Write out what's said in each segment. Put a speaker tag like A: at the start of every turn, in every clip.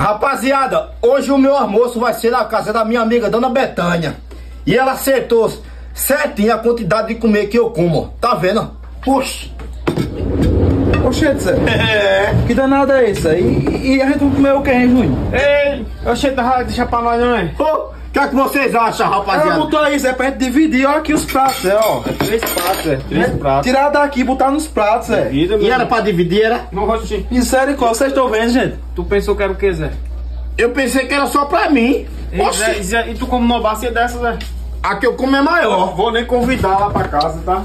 A: Rapaziada, hoje o meu almoço vai ser na casa da minha amiga Dona Betânia. E ela acertou certinho a quantidade de comer que eu como. Tá vendo? Puxa.
B: Oxente, Zé.
A: É.
B: Que danada é isso aí? E, e a gente vai comer o que, hein, Júnior?
C: Ei, oxente, deixa pra nós não, é?
A: Ô, O que é que vocês acham,
B: Ela
A: rapaziada?
B: botou aí, Zé, pra gente dividir. Olha aqui os pratos, Zé, ó.
C: Três pratos, é. Três pratos.
B: Tirar daqui e botar nos pratos, Zé.
C: Vida,
A: E era pra dividir, era?
C: Oxi,
B: Misericórdia, vocês estão vendo, gente?
C: tu pensou que era o que, Zé?
A: Eu pensei que era só pra mim. Oxi,
C: Zé, Zé, e tu como numa bacia dessa, Zé?
A: a que eu como é maior.
C: Vou nem convidar lá pra casa, tá?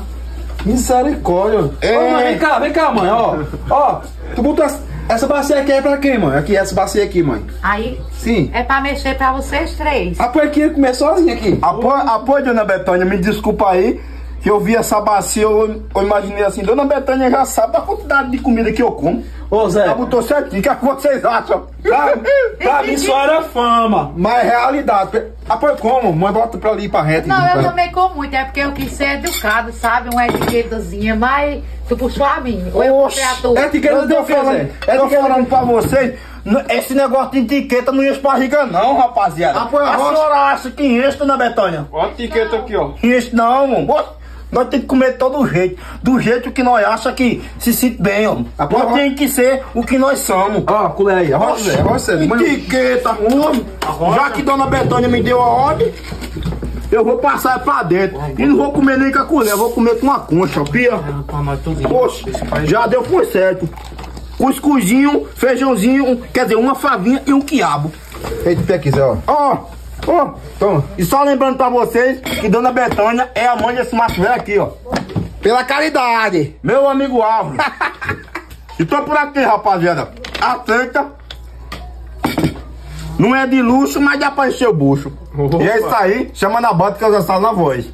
B: Misericórdia.
A: É.
B: Ô, mãe, vem cá, vem cá, mãe, ó. Ó, tu botou essa, essa bacia aqui é pra quem, mãe? Aqui, essa bacia aqui, mãe.
D: Aí
B: Sim.
D: é pra mexer pra vocês três.
B: A porquinha comer sozinha aqui.
A: Apoio, apoio, Dona Betânia, me desculpa aí. Que eu vi essa bacia, eu, eu imaginei assim, Dona Betânia já sabe a quantidade de comida que eu como.
B: Ô, Zé,
A: Ela botou certinho, o que, é que vocês acham?
B: pra, pra mim só era fama, mas é realidade. Apoio como? Mãe, bota pra ali pra reta.
D: Não, eu também com muito, é porque eu quis ser educado, sabe? Uma etiquetazinha, mas tu puxou a mim. Ou eu puxei a tua.
B: É etiqueta
A: Eu
B: do
A: tô
B: teu
A: falando,
B: Zé.
A: eu tô falando pra vocês, esse negócio de etiqueta não enche barriga não, rapaziada. Apoio a senhora acha que enche, Dona Betânia?
C: Ó a etiqueta aqui, ó.
A: Enche não, mano. Nós temos que comer de todo jeito. Do jeito que nós achamos que se sente bem, ó.
B: Apoio-
A: Nós temos que ser o que nós somos.
B: Ó, colher aí, arrocha, arrocha,
A: Etiqueta, homem. Já que Dona Betânia me deu a ordem, eu vou passar pra dentro. E não vou comer nem com a colher, eu vou comer com uma concha, pia. Poxa, já deu por certo. Cuscuzinho, feijãozinho, quer dizer, uma favinha e um quiabo.
B: Eita, aqui, Zé, ó.
A: Ó, ó.
B: Toma.
A: E só lembrando pra vocês que Dona Betânia é a mãe desse macho velho aqui, ó.
B: Pela caridade.
A: Meu amigo Álvaro. e tô por aqui, rapaziada. Aceita. Não é de luxo, mas dá pra encher o bucho. E é isso aí. Chama na bota que eu já salvo na voz.